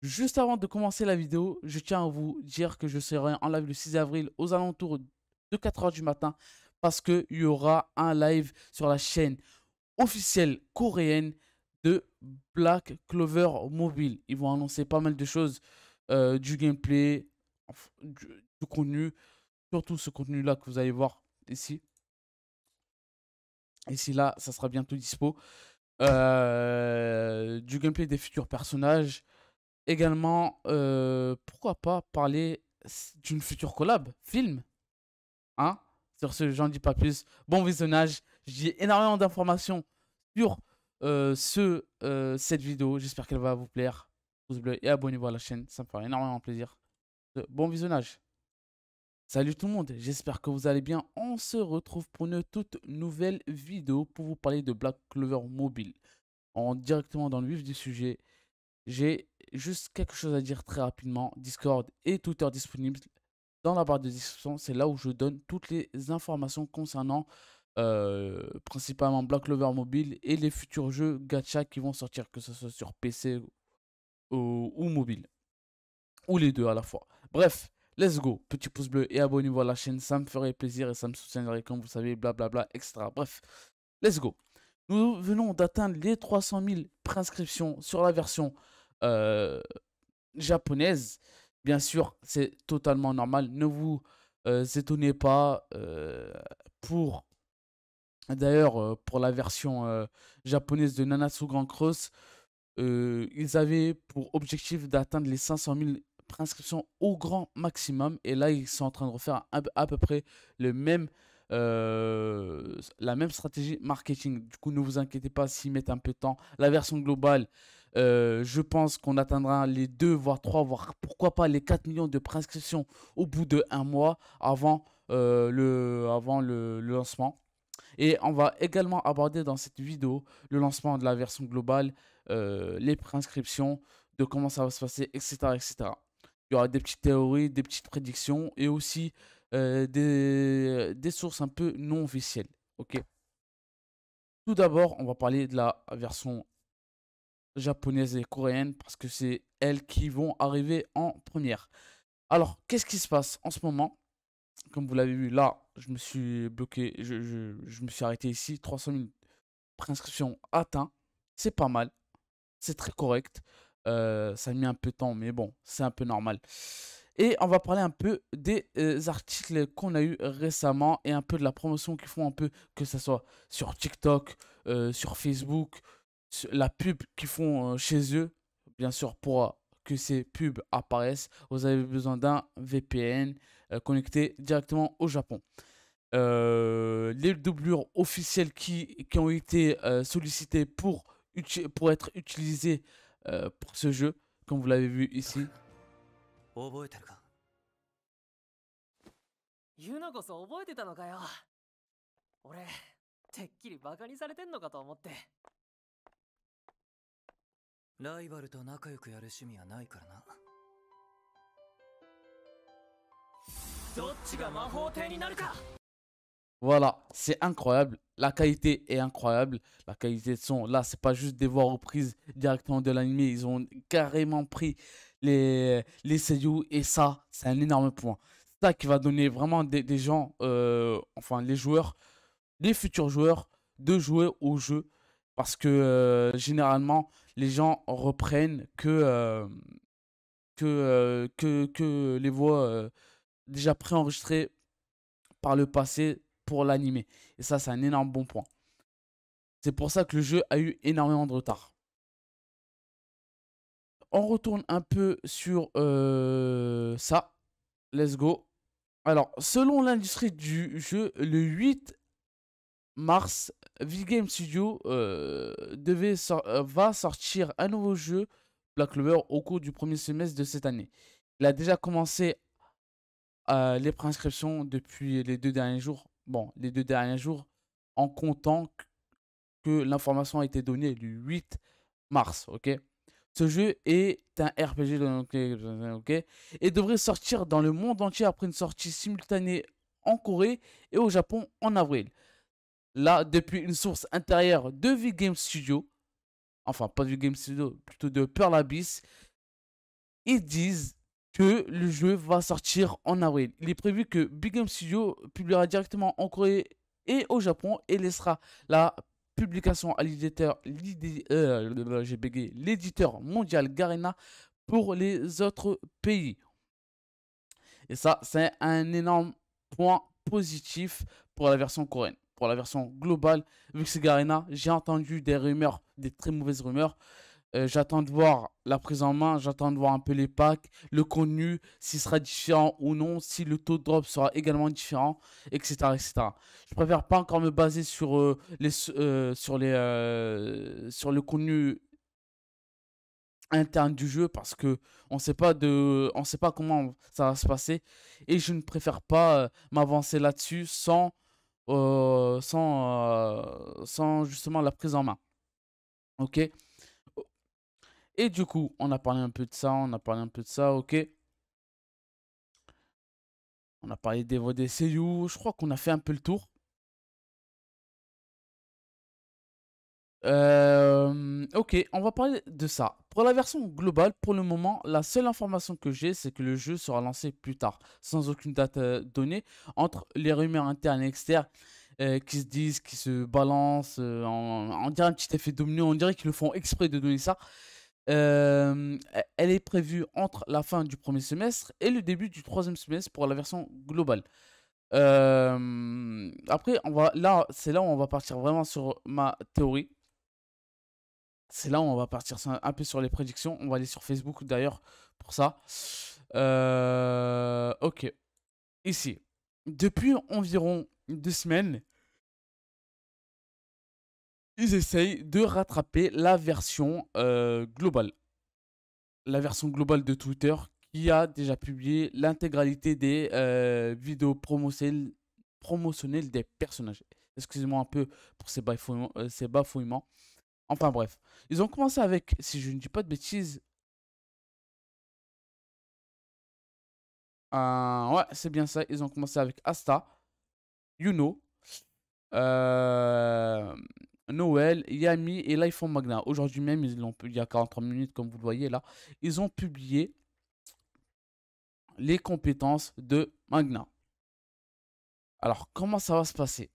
Juste avant de commencer la vidéo, je tiens à vous dire que je serai en live le 6 avril aux alentours de 4h du matin parce qu'il y aura un live sur la chaîne officielle coréenne de Black Clover Mobile. Ils vont annoncer pas mal de choses, euh, du gameplay, du, contenu, surtout ce contenu-là que vous allez voir ici. Ici, là, ça sera bientôt dispo. Euh, du gameplay des futurs personnages. Également, euh, pourquoi pas parler d'une future collab, film Hein Sur ce, j'en dis pas plus. Bon visionnage. J'ai énormément d'informations sur euh, ce, cette vidéo. J'espère qu'elle va vous plaire. Pouce bleu et abonnez-vous à la chaîne. Ça me fera énormément plaisir. Bon visionnage. Salut tout le monde, j'espère que vous allez bien. On se retrouve pour une toute nouvelle vidéo pour vous parler de Black Clover Mobile. En directement dans le vif du sujet, j'ai juste quelque chose à dire très rapidement. Discord et Twitter disponibles dans la barre de description. C'est là où je donne toutes les informations concernant euh, principalement Black Clover Mobile et les futurs jeux gacha qui vont sortir, que ce soit sur PC ou, mobile. Ou les deux à la fois. Bref, Let's go, petit pouce bleu et abonnez-vous à la chaîne, ça me ferait plaisir et ça me soutiendrait comme vous savez, blablabla, etc. Bref, let's go. Nous venons d'atteindre les 300 000 préinscriptions sur la version euh, japonaise. Bien sûr, c'est totalement normal. Ne vous euh, étonnez pas euh, pour... D'ailleurs, pour la version japonaise de Nanatsu Grand Cross, ils avaient pour objectif d'atteindre les 500 000 préinscription au grand maximum. Et là, ils sont en train de refaire à, peu près le même, la même stratégie marketing. Du coup, ne vous inquiétez pas s'ils mettent un peu de temps. La version globale, euh, je pense qu'on atteindra les 2, voire 3, voire pourquoi pas les 4 millions de préinscriptions au bout de un mois avant, euh, le, avant le, lancement. Et on va également aborder dans cette vidéo le lancement de la version globale, les préinscriptions, de comment ça va se passer, etc. etc. Il y aura des petites théories, des petites prédictions et aussi euh, des, des, sources un peu non officielles. Ok? Tout d'abord, on va parler de la version japonaise et coréenne parce que c'est elles qui vont arriver en première. Alors, qu'est-ce qui se passe en ce moment? Comme vous l'avez vu, là, je me suis bloqué, je me suis arrêté ici. 300 000 préinscriptions atteintes. C'est pas mal. C'est très correct. Euh, ça a mis un peu de temps, mais bon, c'est un peu normal. Et on va parler un peu des euh, articles qu'on a eu récemment et un peu de la promotion qu'ils font un peu, que ce soit sur TikTok, euh, sur Facebook, la pub qu'ils font chez eux. Bien sûr, pour que ces pubs apparaissent, vous avez besoin d'un VPN connecté directement au Japon. les doublures officielles qui, qui ont été sollicitées pour, pour être utilisées euh, pour ce jeu, comme vous l'avez vu ici. ライバルと仲良くやる趣味はないからなどっちが魔法帝になるか Voilà, c'est incroyable. La qualité est incroyable. La qualité de son, là, c'est pas juste des voix reprises directement de l'anime. Ils ont carrément pris les, les seiyuu et ça, c'est un énorme point. C'est ça qui va donner vraiment des, gens, euh, enfin les joueurs, les futurs joueurs, de jouer au jeu. parce que euh, généralement, les gens reprennent que, euh, que, que, que les voix déjà préenregistrées par le passé pour l'animer. Et ça, c'est un énorme bon point. C'est pour ça que le jeu a eu énormément de retard. On retourne un peu sur euh, ça. Let's go. Alors, selon l'industrie du jeu, le 8 mars, V-Game Studio euh, devait euh, va sortir un nouveau jeu Black Clover au cours du premier semestre de cette année. Il a déjà commencé les préinscriptions depuis les deux derniers jours bon, les deux derniers jours, en comptant que l'information a été donnée le 8 mars, ok? Ce jeu est un RPG, Et devrait sortir dans le monde entier après une sortie simultanée en Corée et au Japon en avril. Là, depuis une source intérieure de V-Game Studio, enfin pas de V-Game Studio, plutôt de Pearl Abyss, ils disent que le jeu va sortir en avril. Il est prévu que Big Game Studio publiera directement en Corée et au Japon et laissera la publication à l'éditeur euh, l'éditeur mondial Garena pour les autres pays. Et ça, c'est un énorme point positif pour la version coréenne. Pour la version globale, vu que c'est Garena, j'ai entendu des rumeurs, des très mauvaises rumeurs. Euh, j'attends de voir la prise en main, j'attends de voir un peu les packs, le contenu, s'il sera différent ou non, si le taux de drop sera également différent, etc. etc. Je préfère pas encore me baser sur, euh, les, euh, sur, les, sur le contenu interne du jeu parce que on sait pas de on sait pas comment ça va se passer et je ne préfère pas m'avancer là-dessus sans sans sans justement la prise en main. OK? Et du coup, on a parlé un peu de ça, on a parlé un peu de ça, ok? On a parlé des voix des seiyuu, je crois qu'on a fait un peu le tour. Euh, ok, on va parler de ça. Pour la version globale, pour le moment, la seule information que j'ai, c'est que le jeu sera lancé plus tard, sans aucune date euh, donnée, entre les rumeurs internes et externes euh, qui se disent, qui se balancent, on, dirait un petit effet domino, on dirait qu'ils le font exprès de donner ça. Euh, elle est prévue entre la fin du premier semestre et le début du troisième semestre pour la version globale. Après, on va, là, c'est là où on va partir vraiment sur ma théorie. C'est là où on va partir un peu sur les prédictions. On va aller sur Facebook d'ailleurs pour ça. Euh, ok. Ici. Depuis environ deux semaines, ils essayent de rattraper la version euh, globale. La version globale de Twitter qui a déjà publié l'intégralité des euh, vidéos promotionnelles, des personnages. Excusez-moi un peu pour ces ces bafouillements. Enfin bref. Ils ont commencé avec, si je ne dis pas de bêtises, ouais, c'est bien ça. Ils ont commencé avec Asta, Yuno, euh, Noël, Yami et l'iPhone Magna. Aujourd'hui même, ils l'ont, il y a 43 minutes, comme vous le voyez là, ils ont publié les compétences de Magna. Alors, comment ça va se passer?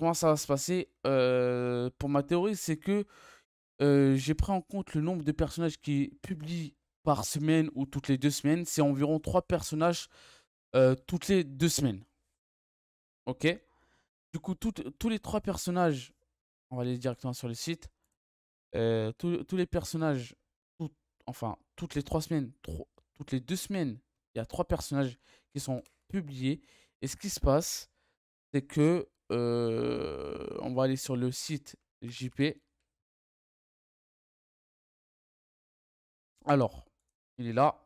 Comment ça va se passer Pour ma théorie, c'est que j'ai pris en compte le nombre de personnages qui publient par semaine ou toutes les deux semaines. C'est environ 3 personnages toutes les deux semaines. Ok? Du coup, tous les trois personnages, on va aller directement sur le site. Tous les personnages, enfin, toutes les trois semaines, toutes les deux semaines, il y a trois personnages qui sont publiés. Et ce qui se passe, c'est que euh, on va aller sur le site JP. Alors, il est là.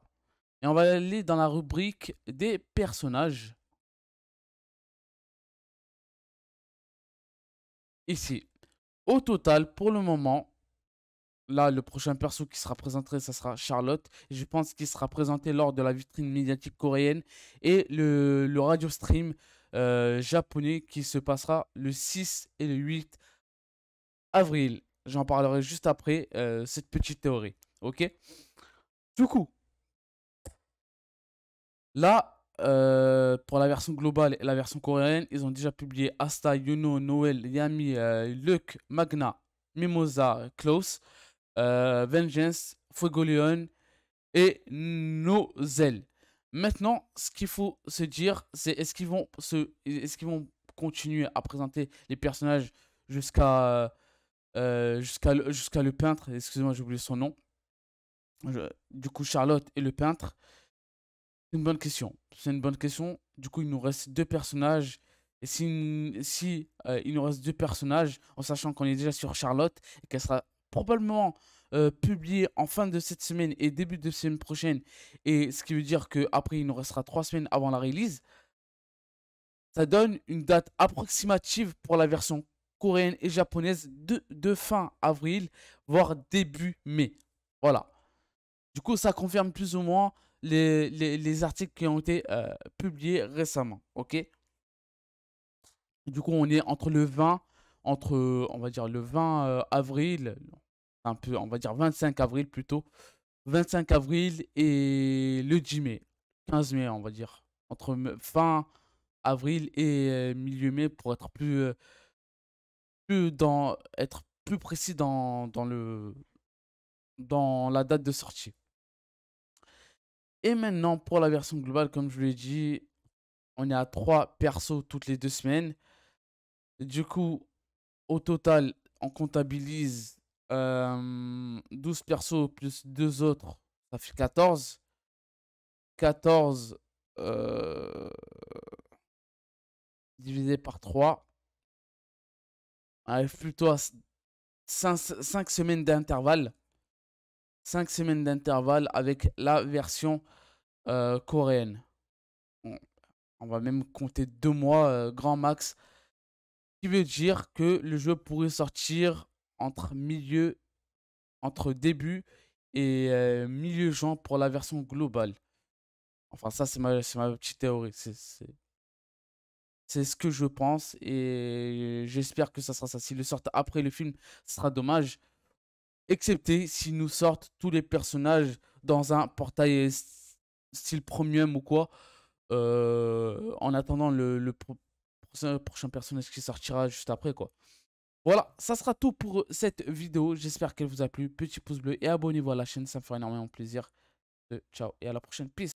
Et on va aller dans la rubrique des personnages. ici. Au total, pour le moment, là, le prochain perso qui sera présenté, ça sera Charlotte. je pense qu'il sera présenté lors de la vitrine médiatique coréenne et le, le radio stream euh, japonais qui se passera le 6 et le 8 avril. J'en parlerai juste après euh, cette petite théorie. Ok? Du coup, là, euh, pour la version globale et la version coréenne, ils ont déjà publié Asta, Yuno, Noël, Yami, Luke, Magna, Mimosa, Close, Vengeance, Fuego Leon et Nozel. Maintenant, ce qu'il faut se dire, c'est est-ce qu'ils vont, se, est qu'ils vont continuer à présenter les personnages jusqu'à jusqu'à jusqu'à le peintre? Excusez-moi, j'ai oublié son nom. du coup, Charlotte et le peintre. C'est une bonne question. C'est une bonne question. Du coup, il nous reste deux personnages. Et si, si euh, il nous reste deux personnages, en sachant qu'on est déjà sur Charlotte et qu'elle sera probablement euh, publiée en fin de cette semaine et début de semaine prochaine, et ce qui veut dire qu'après, il nous restera trois semaines avant la release, ça donne une date approximative pour la version coréenne et japonaise de, de fin avril, voire début mai. Voilà. Du coup, ça confirme plus ou moins les, les, articles qui ont été euh, publiés récemment. Ok? Du coup, on est entre le 20, entre, on va dire, le 20 euh, avril, un peu, on va dire 25 avril plutôt, 25 avril et le 10 mai. 15 mai, on va dire. Entre fin avril et euh, milieu mai pour être plus, euh, plus dans être plus précis dans, dans le dans la date de sortie. Et maintenant pour la version globale, comme je vous l'ai dit, on est à 3 persos toutes les deux semaines. Du coup, au total, on comptabilise 12 euh, persos plus 2 autres, ça fait 14. 14 euh, divisé par 3 arrive plutôt à 5, semaines d'intervalle. 5 semaines d'intervalle avec la version euh, coréenne. On, va même compter 2 mois grand max. Ce qui veut dire que le jeu pourrait sortir entre milieu, entre début et euh, milieu juin pour la version globale. Enfin, ça, c'est ma, ma petite théorie. C'est ce que je pense et j'espère que ça sera ça. S'ils le sortent après le film, ce sera dommage. Excepté s'ils nous sortent tous les personnages dans un portail style premium ou quoi. Euh, en attendant le, prochain personnage qui sortira juste après quoi. Voilà, ça sera tout pour cette vidéo. J'espère qu'elle vous a plu. Petit pouce bleu et abonnez-vous à la chaîne, ça me fera énormément plaisir. Euh, ciao et à la prochaine. Peace.